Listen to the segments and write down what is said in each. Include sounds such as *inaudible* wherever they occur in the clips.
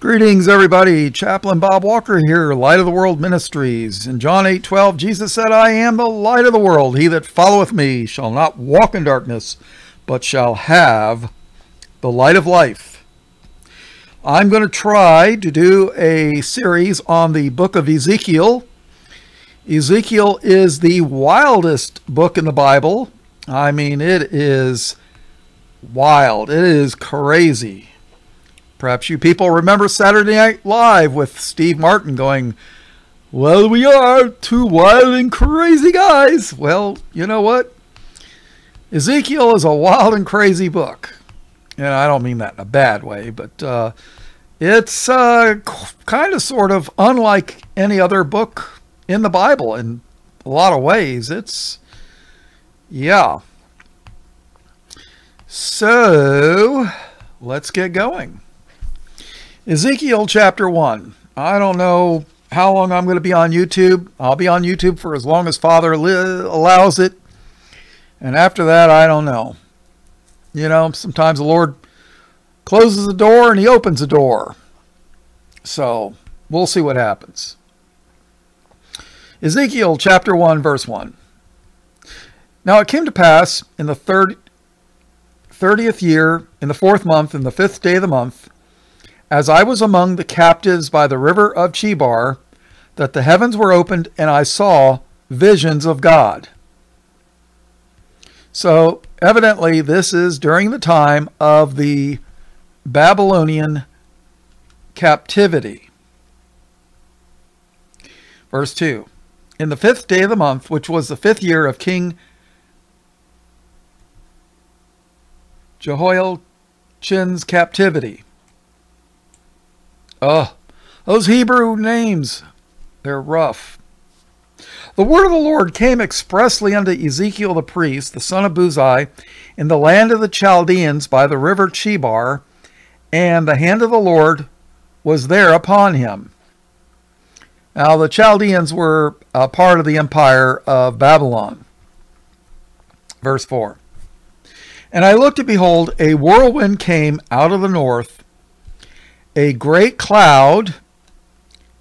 Greetings, everybody. Chaplain Bob Walker here, Light of the World Ministries. In John 8 12, Jesus said, I am the light of the world. He that followeth me shall not walk in darkness, but shall have the light of life. I'm going to try to do a series on the book of Ezekiel. Ezekiel is the wildest book in the Bible. I mean, it is wild, it is crazy. Perhaps you people remember Saturday Night Live with Steve Martin going, Well, we are two wild and crazy guys. Well, you know what? Ezekiel is a wild and crazy book. And I don't mean that in a bad way, but uh, it's uh, kind of sort of unlike any other book in the Bible in a lot of ways. It's, yeah. So let's get going. Ezekiel chapter 1. I don't know how long I'm going to be on YouTube. I'll be on YouTube for as long as Father allows it. And after that, I don't know. You know, sometimes the Lord closes the door and he opens the door. So we'll see what happens. Ezekiel chapter 1, verse 1. Now it came to pass in the third, 30th year, in the fourth month, in the fifth day of the month, as I was among the captives by the river of Chebar, that the heavens were opened, and I saw visions of God. So, evidently, this is during the time of the Babylonian captivity. Verse 2 In the fifth day of the month, which was the fifth year of King Jehoiachin's captivity, Oh, those Hebrew names, they're rough. The word of the Lord came expressly unto Ezekiel the priest, the son of Buzi, in the land of the Chaldeans by the river Chebar, and the hand of the Lord was there upon him. Now, the Chaldeans were a part of the empire of Babylon. Verse 4 And I looked, and behold, a whirlwind came out of the north a great cloud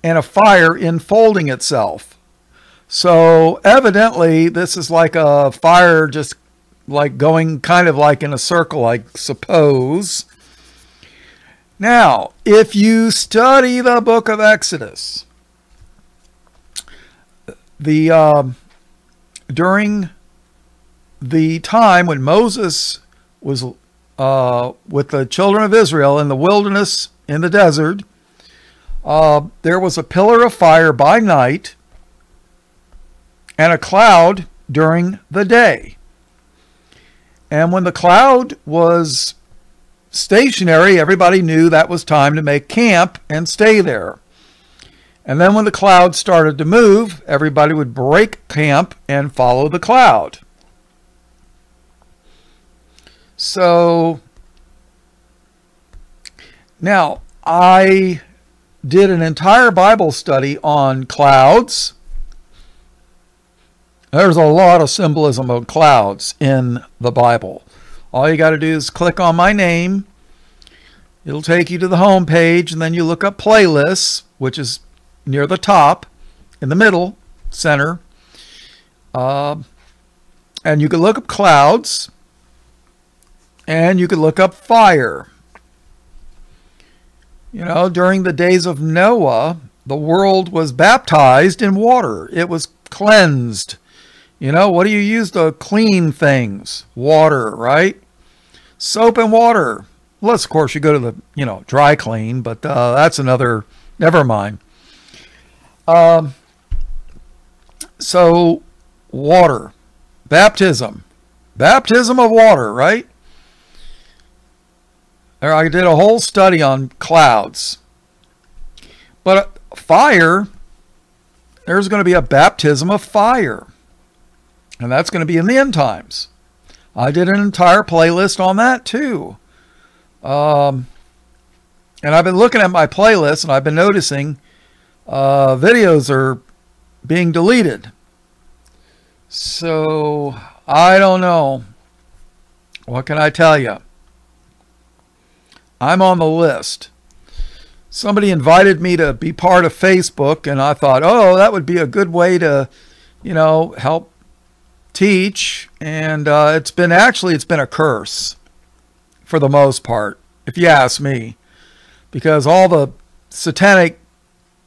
and a fire enfolding itself. So evidently, this is like a fire just like going kind of like in a circle, I suppose. Now, if you study the book of Exodus, the uh, during the time when Moses was uh, with the children of Israel in the wilderness in the desert. Uh, there was a pillar of fire by night and a cloud during the day. And when the cloud was stationary, everybody knew that was time to make camp and stay there. And then when the cloud started to move, everybody would break camp and follow the cloud. So now, I did an entire Bible study on clouds. There's a lot of symbolism of clouds in the Bible. All you got to do is click on my name. It'll take you to the home page, and then you look up playlists, which is near the top, in the middle, center. Uh, and you can look up clouds, and you can look up fire. You know, during the days of Noah, the world was baptized in water, it was cleansed. You know, what do you use to clean things? Water, right? Soap and water. Unless, of course, you go to the, you know, dry clean, but uh, that's another, never mind. Um, so, water, baptism, baptism of water, right? I did a whole study on clouds. But fire, there's going to be a baptism of fire. And that's going to be in the end times. I did an entire playlist on that too. Um, and I've been looking at my playlist and I've been noticing uh, videos are being deleted. So I don't know. What can I tell you? I'm on the list. somebody invited me to be part of Facebook, and I thought, oh, that would be a good way to, you know, help teach. And uh, it's been actually it's been a curse for the most part, if you ask me, because all the satanic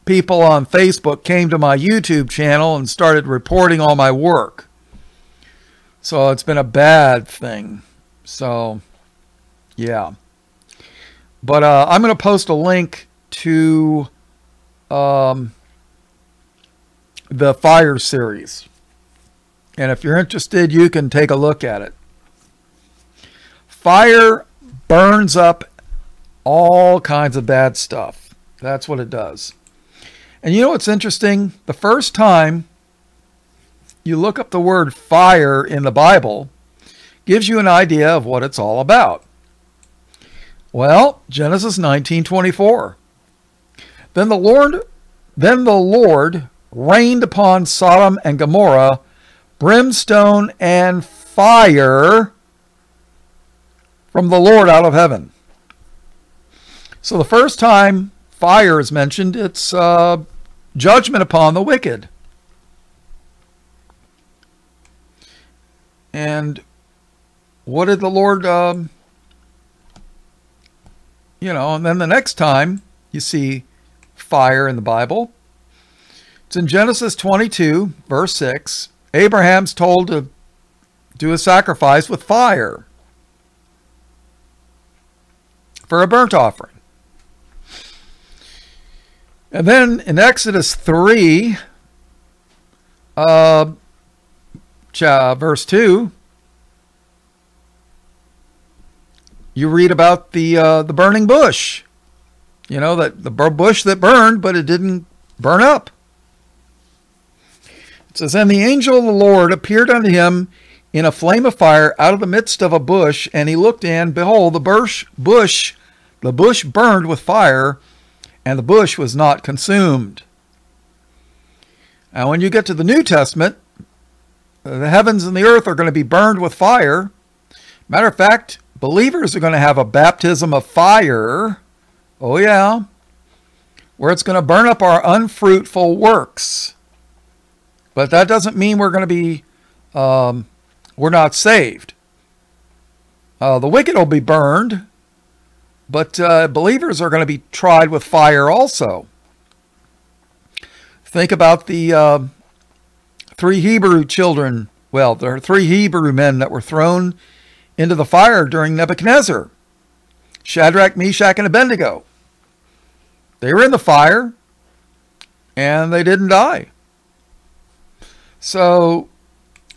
people on Facebook came to my YouTube channel and started reporting all my work. So it's been a bad thing. So, yeah. But uh, I'm going to post a link to um, the Fire series. And if you're interested, you can take a look at it. Fire burns up all kinds of bad stuff. That's what it does. And you know what's interesting? The first time you look up the word fire in the Bible, gives you an idea of what it's all about. Well, Genesis 19:24. Then the Lord then the Lord rained upon Sodom and Gomorrah brimstone and fire from the Lord out of heaven. So the first time fire is mentioned, it's uh, judgment upon the wicked. And what did the Lord, um, you know, and then the next time you see fire in the Bible, it's in Genesis 22, verse 6. Abraham's told to do a sacrifice with fire for a burnt offering. And then in Exodus 3, uh, verse 2, you read about the uh, the burning bush. You know that the bush that burned, but it didn't burn up. It says, "And the angel of the Lord appeared unto him in a flame of fire out of the midst of a bush, and he looked, and behold, the bush bush the bush burned with fire, and the bush was not consumed." Now, when you get to the New Testament, the heavens and the earth are going to be burned with fire. Matter of fact, believers are going to have a baptism of fire. Oh, yeah. Where it's going to burn up our unfruitful works. But that doesn't mean we're going to be, um, we're not saved. Uh, the wicked will be burned, but uh, believers are going to be tried with fire also. Think about the uh, three Hebrew children, well, there are three Hebrew men that were thrown into the fire during Nebuchadnezzar Shadrach, Meshach, and Abednego. They were in the fire and they didn't die. So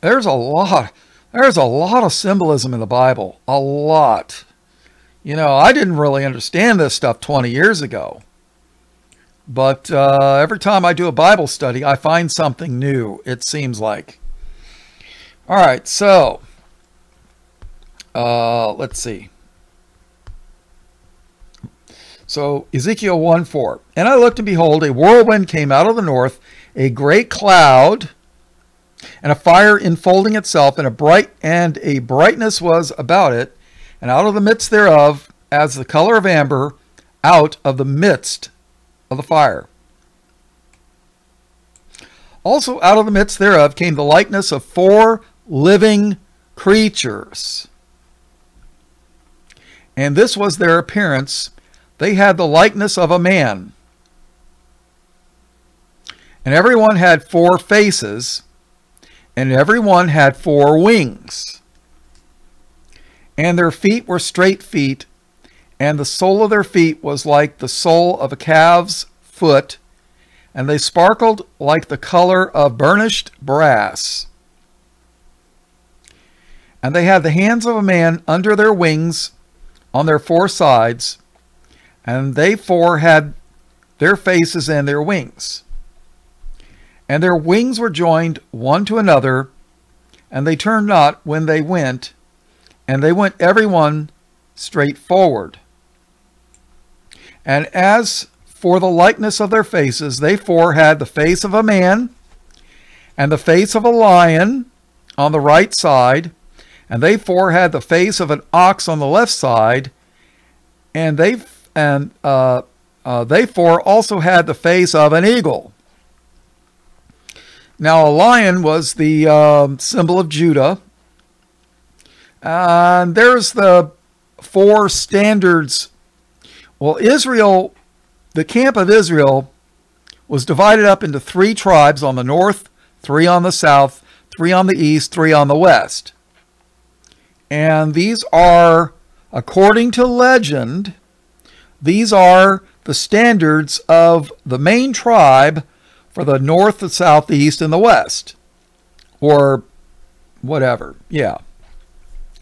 there's a lot there's a lot of symbolism in the Bible. A lot. You know, I didn't really understand this stuff 20 years ago. But uh, every time I do a Bible study, I find something new, it seems like. All right, so uh, let's see. So Ezekiel 1 4. And I looked, and behold, a whirlwind came out of the north, a great cloud, and a fire enfolding itself, and a bright and a brightness was about it, and out of the midst thereof, as the color of amber, out of the midst of the fire. Also out of the midst thereof came the likeness of four living creatures. And this was their appearance. They had the likeness of a man. And everyone had four faces, and everyone had four wings. And their feet were straight feet, and the sole of their feet was like the sole of a calf's foot, and they sparkled like the color of burnished brass. And they had the hands of a man under their wings on their four sides, and they four had their faces and their wings. And their wings were joined one to another, and they turned not when they went, and they went every one straight forward. And as for the likeness of their faces, they four had the face of a man, and the face of a lion on the right side, and they four had the face of an ox on the left side, and they and uh, Uh, they four also had the face of an eagle. Now, a lion was the uh, symbol of Judah. And there's the four standards. Well, Israel, the camp of Israel, was divided up into three tribes on the north, three on the south, three on the east, three on the west. And these are, according to legend, these are the standards of the main tribe for the north, the south, the east, and the west. Or whatever. Yeah.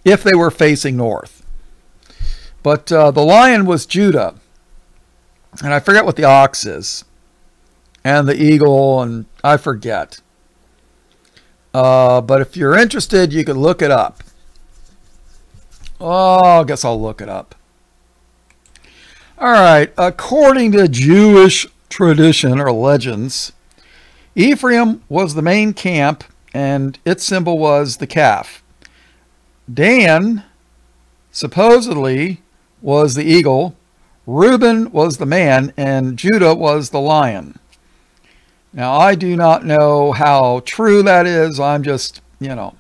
If they were facing north. But uh, the lion was Judah. And I forget what the ox is. And the eagle, and I forget. Uh, but if you're interested, you can look it up. Oh, I guess I'll look it up. All right. According to Jewish tradition or legends, Ephraim was the main camp, and its symbol was the calf. Dan supposedly was the eagle. Reuben was the man, and Judah was the lion. Now, I do not know how true that is. I'm just, you know,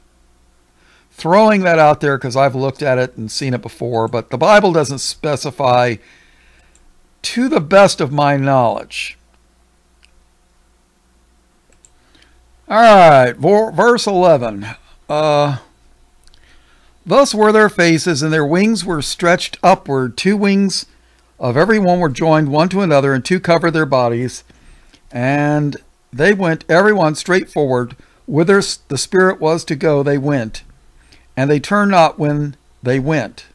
throwing that out there because I've looked at it and seen it before, but the Bible doesn't specify to the best of my knowledge. All right, verse 11. Uh, Thus were their faces, and their wings were stretched upward. Two wings of every one were joined one to another, and two covered their bodies. And they went every one straight forward. Whither the Spirit was to go, they went, and they turned not when they went.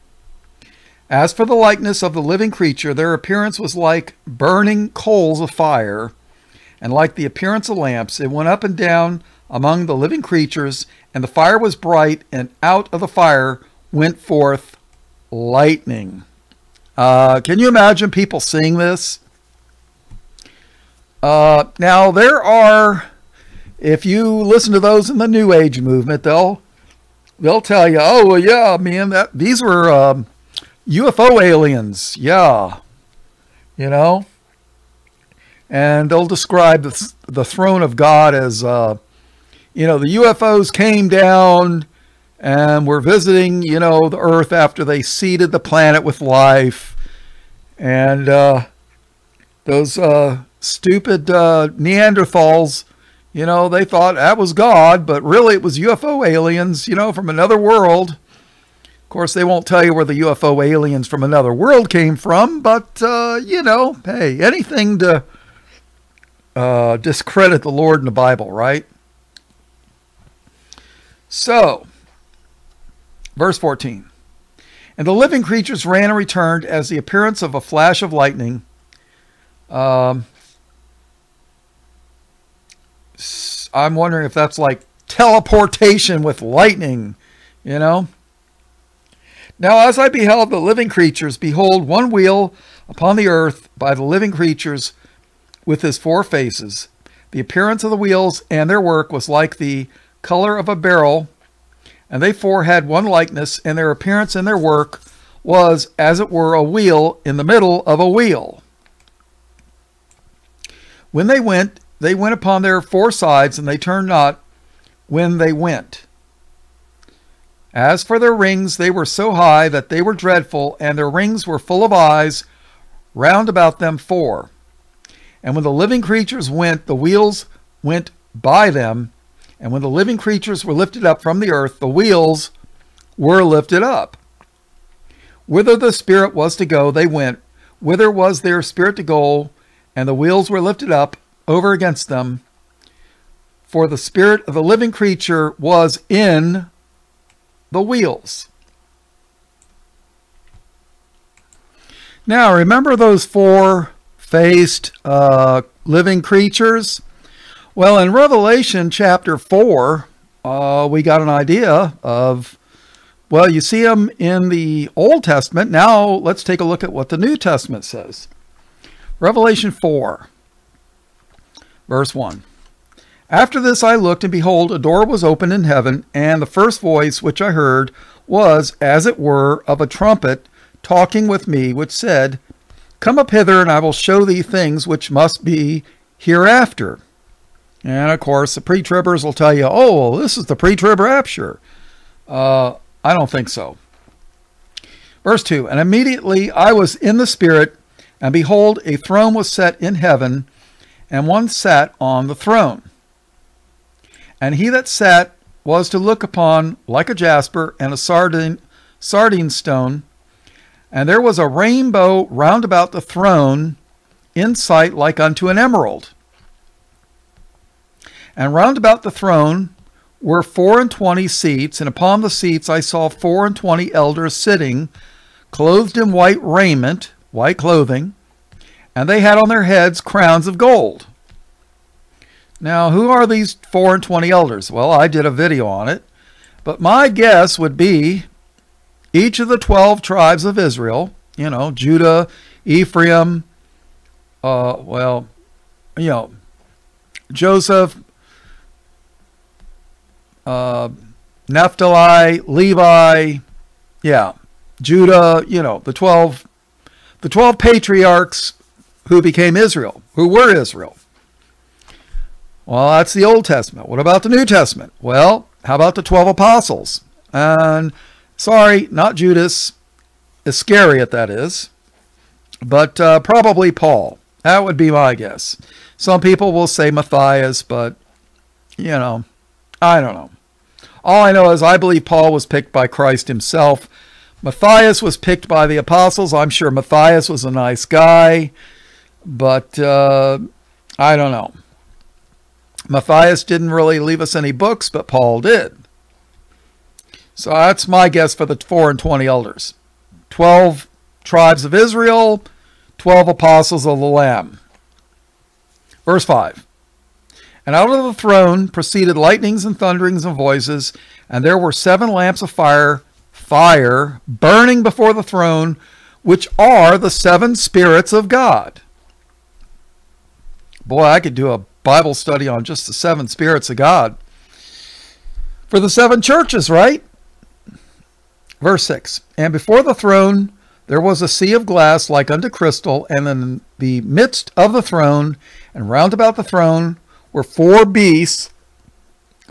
As for the likeness of the living creature, their appearance was like burning coals of fire and like the appearance of lamps, it went up and down among the living creatures, and the fire was bright, and out of the fire went forth lightning. Uh, can you imagine people seeing this? Uh, now, there are, if you listen to those in the New Age movement, they'll they'll tell you, oh well, yeah, man, that these were um, UFO aliens, yeah, you know? And they'll describe the, the throne of God as, uh, you know, the UFOs came down and were visiting, you know, the Earth after they seeded the planet with life, and uh, those uh, stupid uh, Neanderthals, you know, they thought that was God, but really it was UFO aliens, you know, from another world. Of course, they won't tell you where the UFO aliens from another world came from, but, uh, you know, hey, anything to uh, discredit the Lord in the Bible, right? So, verse 14. And the living creatures ran and returned as the appearance of a flash of lightning. Um, I'm wondering if that's like teleportation with lightning, you know? Now, as I beheld the living creatures, behold, one wheel upon the earth by the living creatures with his four faces. The appearance of the wheels and their work was like the color of a beryl, and they four had one likeness, and their appearance and their work was as it were a wheel in the middle of a wheel. When they went, they went upon their four sides, and they turned not when they went. As for their rings, they were so high that they were dreadful, and their rings were full of eyes round about them four. And when the living creatures went, the wheels went by them. And when the living creatures were lifted up from the earth, the wheels were lifted up. Whither the Spirit was to go, they went. Whither was their spirit to go, and the wheels were lifted up over against them. For the spirit of the living creature was in the wheels. Now, remember those four faced uh, living creatures? Well, in Revelation chapter 4, uh, we got an idea of, well, you see them in the Old Testament. Now let's take a look at what the New Testament says. Revelation 4, verse 1. After this I looked, and behold, a door was opened in heaven, and the first voice which I heard was, as it were, of a trumpet talking with me, which said, Come up hither, and I will show thee things which must be hereafter. And of course, the pre tribbers will tell you, oh, well, this is the pre trib rapture. Uh, I don't think so. Verse 2 And immediately I was in the Spirit, and behold, a throne was set in heaven, and one sat on the throne. And he that sat was to look upon like a jasper and a sardine, sardine stone. And there was a rainbow round about the throne, in sight like unto an emerald. And round about the throne were four and twenty seats, and upon the seats I saw four and twenty elders sitting, clothed in white raiment, white clothing, and they had on their heads crowns of gold. Now, who are these four and twenty elders? Well, I did a video on it, but my guess would be each of the twelve tribes of Israel, you know, Judah, Ephraim, uh, well, you know, Joseph, uh, Naphtali, Levi, yeah, Judah, you know, the 12 the 12 patriarchs who became Israel, who were Israel. Well, that's the Old Testament. What about the New Testament? Well, how about the 12 apostles? And sorry, not Judas, Iscariot, that is, but uh, probably Paul. That would be my guess. Some people will say Matthias, but, you know, I don't know. All I know is I believe Paul was picked by Christ himself. Matthias was picked by the apostles. I'm sure Matthias was a nice guy, but uh, I don't know. Matthias didn't really leave us any books, but Paul did. So that's my guess for the 4 and 20 elders 12 tribes of Israel, 12 apostles of the Lamb. Verse 5 and out of the throne proceeded lightnings and thunderings and voices, and there were seven lamps of fire, fire burning before the throne, which are the seven spirits of God. Boy, I could do a Bible study on just the seven spirits of God. For the seven churches, right? Verse 6 And before the throne there was a sea of glass like unto crystal, and in the midst of the throne, and round about the throne, were four beasts,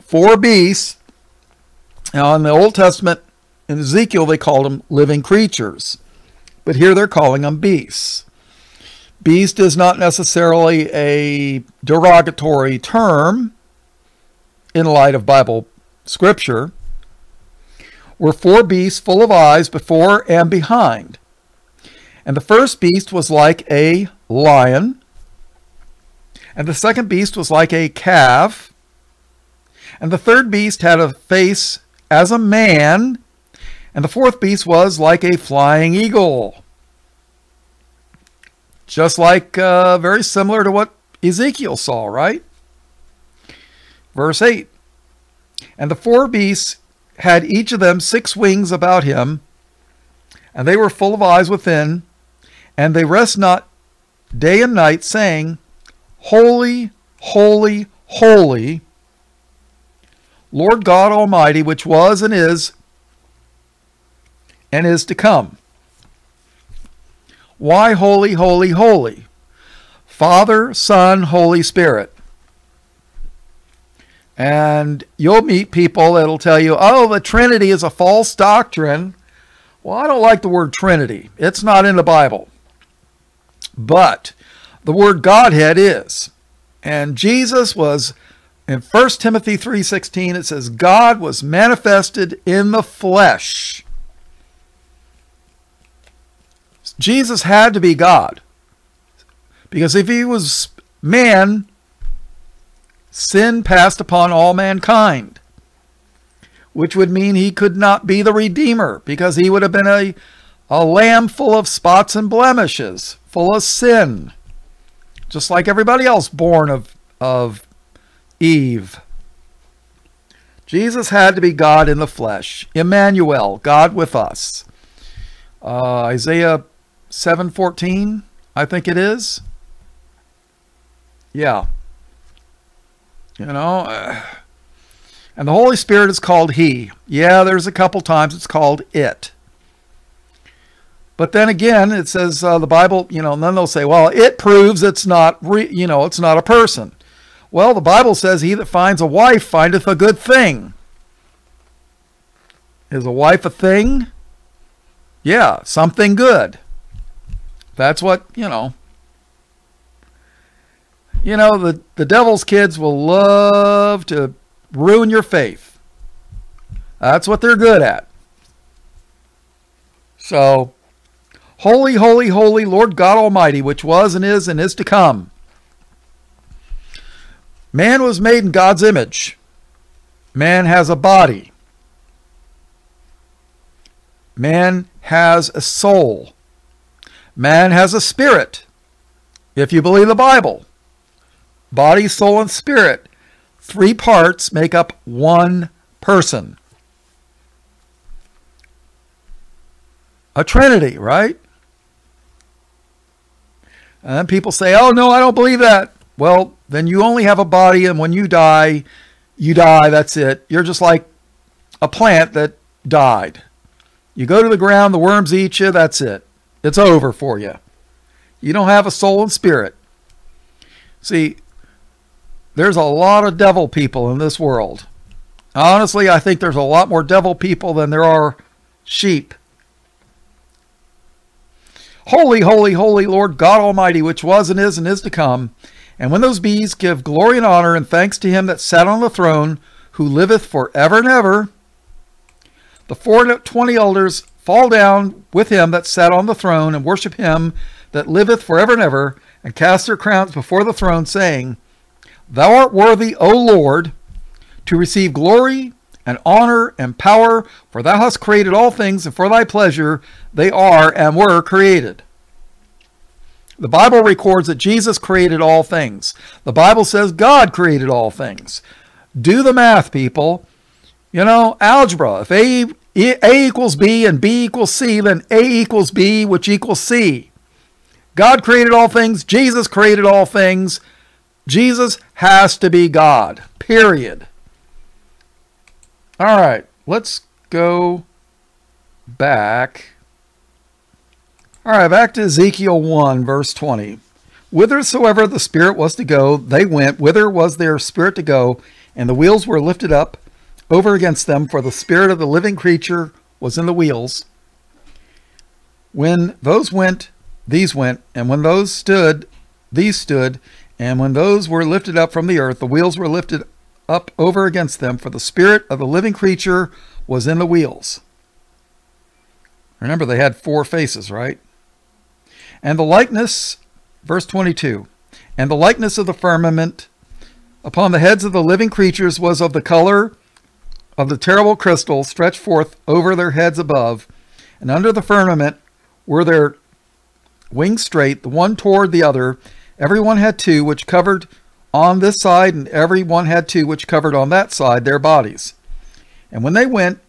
four beasts. Now, in the Old Testament, in Ezekiel, they called them living creatures, but here they're calling them beasts. Beast is not necessarily a derogatory term in light of Bible scripture. Were four beasts full of eyes before and behind. And the first beast was like a lion, and the second beast was like a calf. And the third beast had a face as a man. And the fourth beast was like a flying eagle. Just like, uh, very similar to what Ezekiel saw, right? Verse 8 And the four beasts had each of them six wings about him, and they were full of eyes within, and they rest not day and night, saying, Holy, holy, holy, Lord God Almighty, which was and is and is to come. Why holy, holy, holy? Father, Son, Holy Spirit. And you'll meet people that'll tell you, oh, the Trinity is a false doctrine. Well, I don't like the word Trinity. It's not in the Bible. But the word Godhead is. And Jesus was in 1 Timothy 3:16 it says God was manifested in the flesh. Jesus had to be God. Because if he was man, sin passed upon all mankind, which would mean he could not be the Redeemer because he would have been a, a lamb full of spots and blemishes, full of sin just like everybody else born of, of Eve. Jesus had to be God in the flesh. Emmanuel, God with us. Uh, Isaiah 7:14, I think it is. Yeah. You know, uh, and the Holy Spirit is called He. Yeah, there's a couple times it's called it. But then again, it says uh, the Bible, you know, and then they'll say, well, it proves it's not, re- you know, it's not a person. Well, the Bible says, he that finds a wife findeth a good thing. Is a wife a thing? Yeah, something good. That's what, you know. You know, the, the devil's kids will love to ruin your faith. That's what they're good at. So, holy, holy, holy Lord God Almighty, which was and is and is to come. Man was made in God's image. Man has a body. Man has a soul. Man has a spirit. If you believe the Bible, body, soul, and spirit, three parts make up one person. A trinity, right? And people say, oh, no, I don't believe that. Well, then you only have a body, and when you die, you die. That's it. You're just like a plant that died. You go to the ground, the worms eat you, that's it. It's over for you. You don't have a soul and spirit. See, there's a lot of devil people in this world. Honestly, I think there's a lot more devil people than there are sheep. Holy, holy, holy Lord God Almighty, which was and is and is to come. And when those bees give glory and honor and thanks to him that sat on the throne, who liveth for ever and ever, the four and twenty elders fall down with him that sat on the throne and worship him that liveth for ever and ever, and cast their crowns before the throne, saying, Thou art worthy, O Lord, to receive glory and honor and power, for thou hast created all things, and for thy pleasure they are and were created. The Bible records that Jesus created all things. The Bible says God created all things. Do the math, people. You know, algebra. If A, A equals B and B equals C, then A equals B, which equals C. God created all things. Jesus created all things. Jesus has to be God, period. All right, let's go back. All right, back to Ezekiel 1, verse 20. Whithersoever the Spirit was to go, they went. Whither was their spirit to go? And the wheels were lifted up over against them, for the spirit of the living creature was in the wheels. When those went, these went, and when those stood, these stood, and when those were lifted up from the earth, the wheels were lifted up over against them, for the spirit of the living creature was in the wheels. Remember, they had four faces, right? And the likeness, verse 22, and the likeness of the firmament upon the heads of the living creatures was of the color of the terrible crystal stretched forth over their heads above, and under the firmament were their wings straight, the one toward the other. Every one had two, which covered on this side, and every one had two which covered on that side their bodies. And when they went,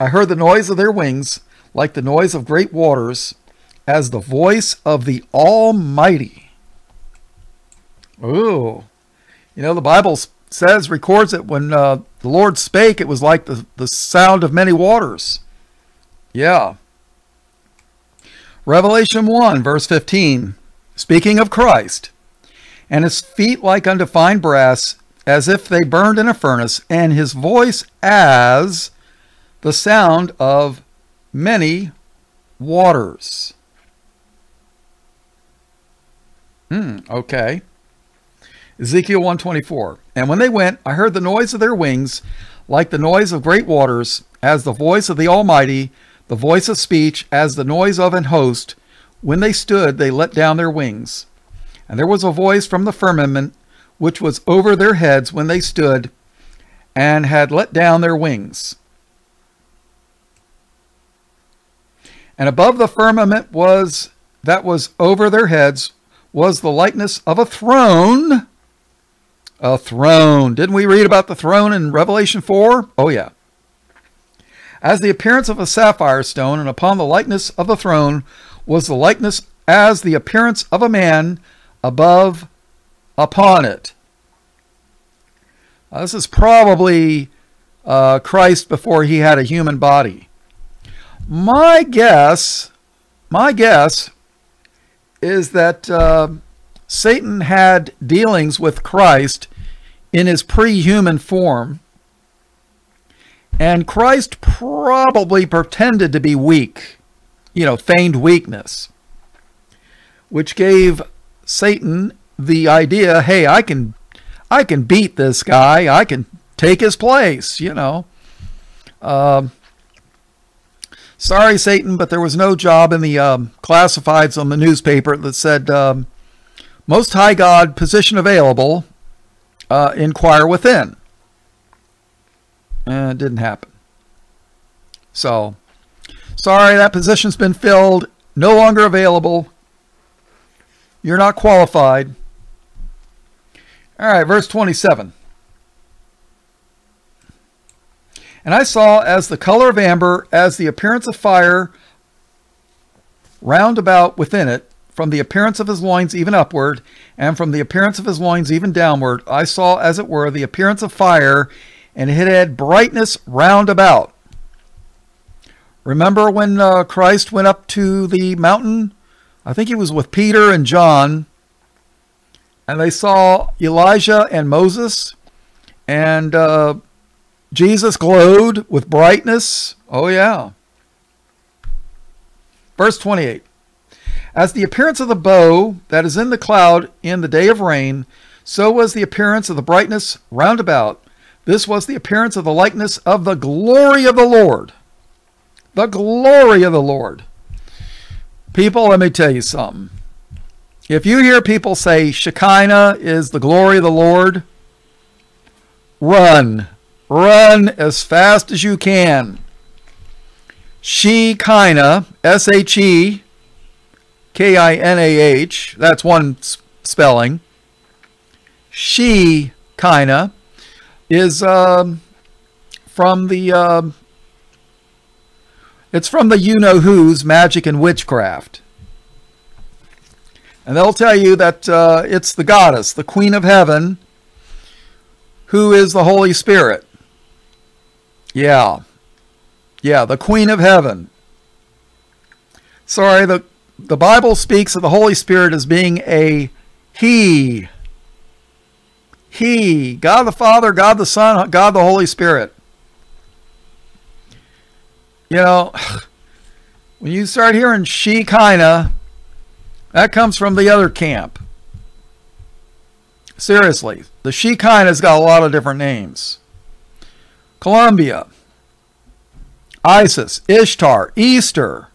I heard the noise of their wings, like the noise of great waters, as the voice of the Almighty. Ooh. You know, the Bible says, records it when uh, the Lord spake, it was like the, the sound of many waters. Yeah. Revelation 1, verse 15, speaking of Christ and his feet like unto fine brass, as if they burned in a furnace, and his voice as the sound of many waters. Hmm, okay. Ezekiel 124. And when they went, I heard the noise of their wings, like the noise of great waters, as the voice of the Almighty, the voice of speech, as the noise of an host. When they stood, they let down their wings. And there was a voice from the firmament which was over their heads when they stood and had let down their wings. And above the firmament was that was over their heads was the likeness of a throne. A throne. Didn't we read about the throne in Revelation 4? Oh, yeah. As the appearance of a sapphire stone, and upon the likeness of the throne was the likeness as the appearance of a man above upon it. this is probably uh, Christ before he had a human body. My guess, my guess is that uh, Satan had dealings with Christ in his pre human form, and Christ probably pretended to be weak, you know, feigned weakness, which gave Satan the idea hey, I can. I can beat this guy. I can take his place, you know. Uh, sorry, Satan, but there was no job in the um, classifieds on the newspaper that said um, most high God position available, uh, inquire within. And it didn't happen. So, sorry, that position's been filled, no longer available. You're not qualified. All right, verse 27. And I saw as the color of amber, as the appearance of fire round about within it, from the appearance of his loins even upward, and from the appearance of his loins even downward, I saw, as it were, the appearance of fire, and it had brightness round about. Remember when uh, Christ went up to the mountain? I think he was with Peter and John, and they saw Elijah and Moses, and uh, Jesus glowed with brightness. Oh, yeah. Verse 28 As the appearance of the bow that is in the cloud in the day of rain, so was the appearance of the brightness round about. This was the appearance of the likeness of the glory of the Lord. The glory of the Lord. People, let me tell you something. If you hear people say Shekinah is the glory of the Lord, run. Run as fast as you can. Shekinah, S H E K I N A H, that's one spelling. Shekinah is um, from the. Uh, it's from the you know who's magic and witchcraft. And they'll tell you that uh, it's the goddess, the queen of heaven, who is the Holy Spirit. Yeah. Yeah, the Queen of Heaven. Sorry, the, the Bible speaks of the Holy Spirit as being a He. He. God the Father, God the Son, God the Holy Spirit. You know, *sighs* when you start hearing Shekinah, that comes from the other camp. Seriously, the Shekinah's got a lot of different names. Columbia, Isis, Ishtar, Easter.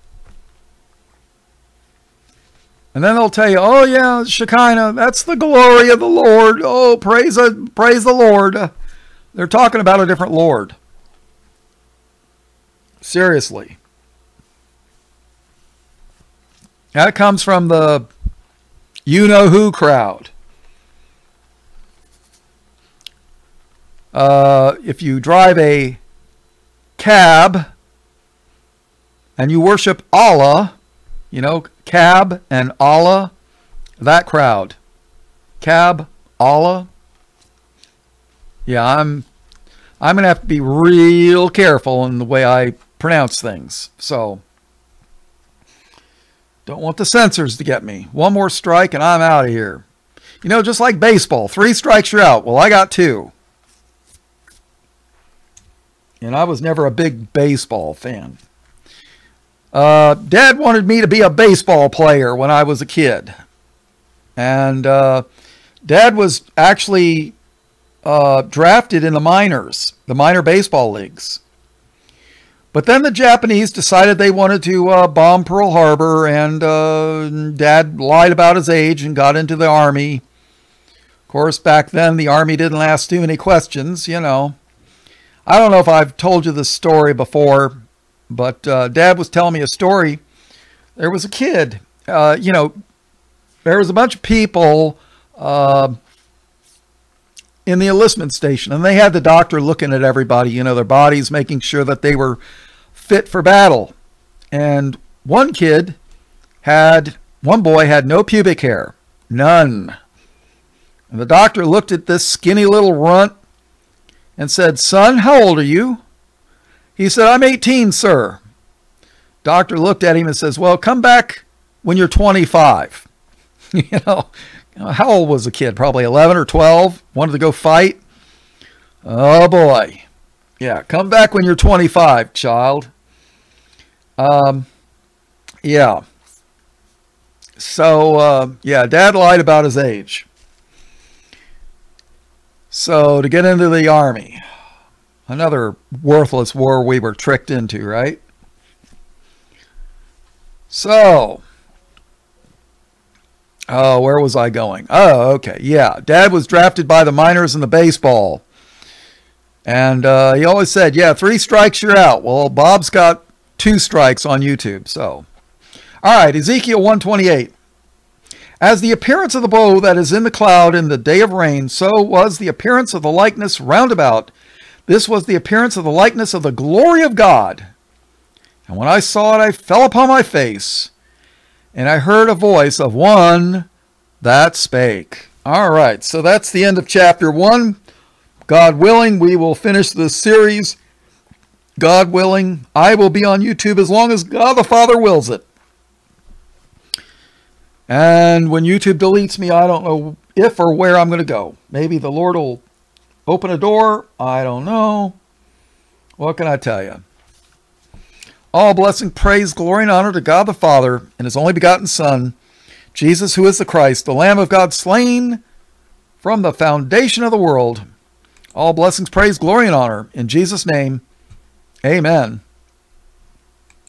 And then they'll tell you, oh yeah, Shekinah, that's the glory of the Lord. Oh, praise, praise the Lord. They're talking about a different Lord. Seriously. That comes from the you know who crowd. Uh, if you drive a cab and you worship Allah, you know, cab and Allah, that crowd. Cab, Allah. Yeah, I'm I'm going to have to be real careful in the way I pronounce things. So don't want the censors to get me. One more strike and I'm out of here. You know, just like baseball, three strikes you're out. Well, I got two. And I was never a big baseball fan. Uh, Dad wanted me to be a baseball player when I was a kid. And uh, Dad was actually uh, drafted in the minors, the minor baseball leagues. But then the Japanese decided they wanted to uh, bomb Pearl Harbor, and uh, Dad lied about his age and got into the Army. Of course, back then the Army didn't ask too many questions, you know. I don't know if I've told you this story before, but uh, Dad was telling me a story. There was a kid, uh, you know, there was a bunch of people uh, in the enlistment station, and they had the doctor looking at everybody, you know, their bodies, making sure that they were fit for battle. And one kid had, one boy had no pubic hair, none. And the doctor looked at this skinny little runt and said, Son, how old are you? He said, I'm 18, sir. doctor looked at him and says, Well, come back when you're 25. *laughs* you know, how old was the kid? Probably 11 or 12. Wanted to go fight. Oh boy. Yeah, come back when you're 25, child. Um, yeah. So, uh, yeah, dad lied about his age. So, to get into the army, another worthless war we were tricked into, right? So, oh, where was I going? Oh, okay. Yeah, dad was drafted by the minors in the baseball. And uh, he always said, yeah, three strikes, you're out. Well, Bob's got two strikes on YouTube. So, all right, Ezekiel 128. As the appearance of the bow that is in the cloud in the day of rain, so was the appearance of the likeness round about. This was the appearance of the likeness of the glory of God. And when I saw it, I fell upon my face, and I heard a voice of one that spake. All right, so that's the end of chapter one. God willing, we will finish this series. God willing, I will be on YouTube as long as God the Father wills it. And when YouTube deletes me, I don't know if or where I'm going to go. Maybe the Lord will open a door. I don't know. What can I tell you? All blessing, praise, glory, and honor to God the Father and His only begotten Son, Jesus, who is the Christ, the Lamb of God, slain from the foundation of the world. All blessings, praise, glory, and honor in Jesus' name. Amen.